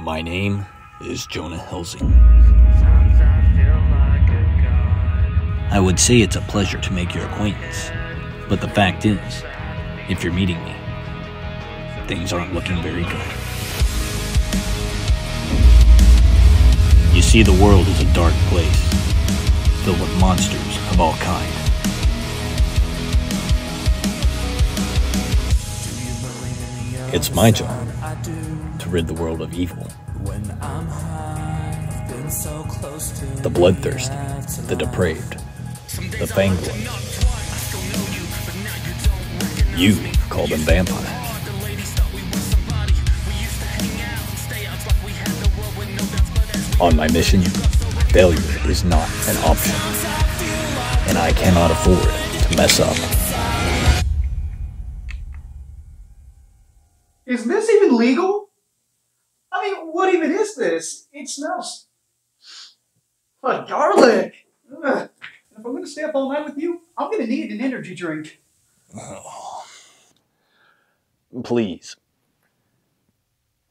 My name is Jonah Helsing. I would say it's a pleasure to make your acquaintance, but the fact is, if you're meeting me, things aren't looking very good. You see, the world is a dark place, filled with monsters of all kinds. It's my job to rid the world of evil. The bloodthirsty, the depraved, the fangorn. You call them vampires. On my mission, failure is not an option, and I cannot afford to mess up. Is this even legal? I mean, what even is this? It smells like garlic. Ugh. If I'm gonna stay up all night with you, I'm gonna need an energy drink. Please,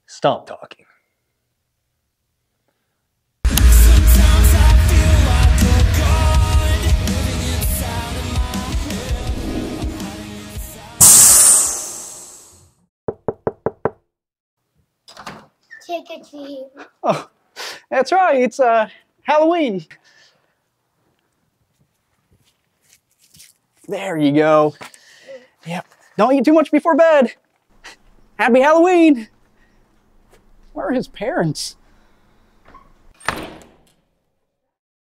stop talking. Trick or treat. Oh, that's right. It's uh Halloween. There you go. Yep. Don't eat too much before bed. Happy Halloween. Where are his parents?